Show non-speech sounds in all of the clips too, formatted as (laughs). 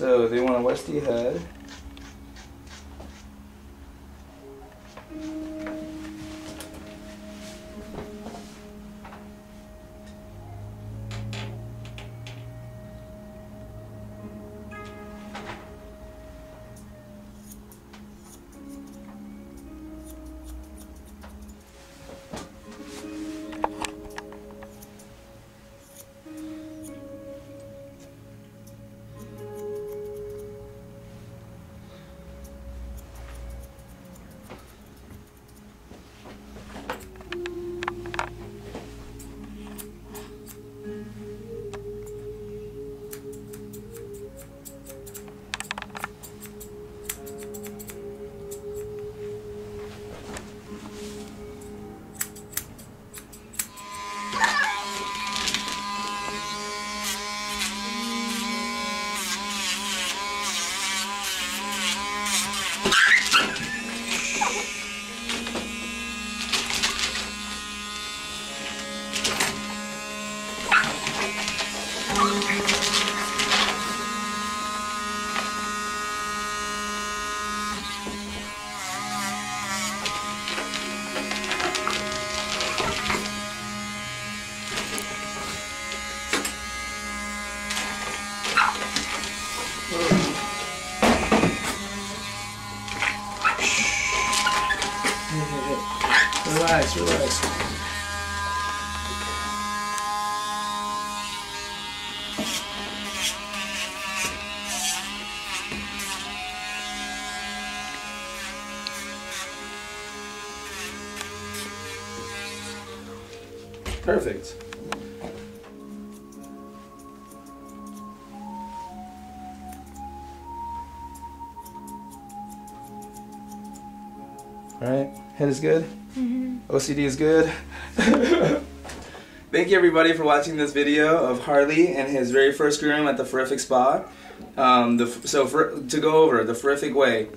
So they want a Westie head. Relax, relax. Perfect. All right, head is good. OCD is good. (laughs) Thank you everybody for watching this video of Harley and his very first groom at the Furrific Spa. Um, the, so for, to go over the Furrific way,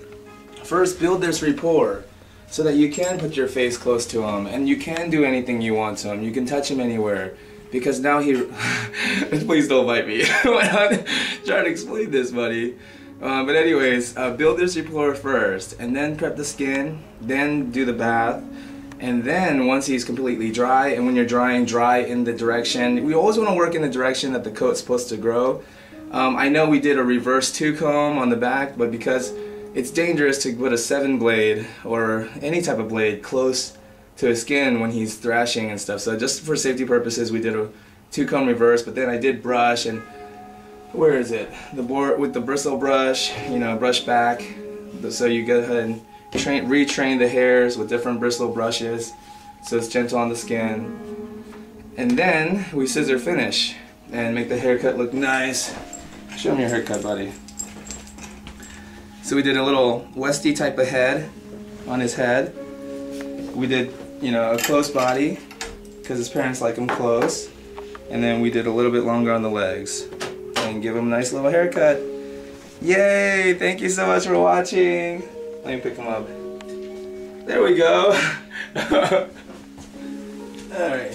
first build this rapport so that you can put your face close to him and you can do anything you want to him. You can touch him anywhere because now he. (laughs) Please don't bite me. (laughs) I'm trying to explain this, buddy. Uh, but anyways, uh, build this rapport first, and then prep the skin, then do the bath, and then once he's completely dry, and when you're drying, dry in the direction. We always want to work in the direction that the coat's supposed to grow. Um, I know we did a reverse two comb on the back, but because it's dangerous to put a seven blade or any type of blade close to his skin when he's thrashing and stuff. So just for safety purposes, we did a two comb reverse, but then I did brush and where is it? The board with the bristle brush, you know, brush back. So you go ahead and train, retrain the hairs with different bristle brushes so it's gentle on the skin. And then we scissor finish and make the haircut look nice. Show me your haircut, buddy. So we did a little Westie type of head on his head. We did, you know, a close body because his parents like him close. And then we did a little bit longer on the legs and give him a nice little haircut. Yay! Thank you so much for watching. Let me pick him up. There we go. (laughs) Alright.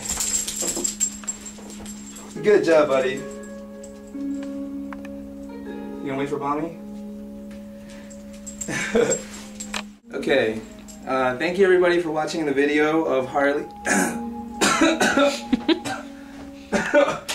Good job, buddy. You gonna wait for mommy? (laughs) okay. Uh, thank you everybody for watching the video of Harley. (coughs) (coughs) (laughs)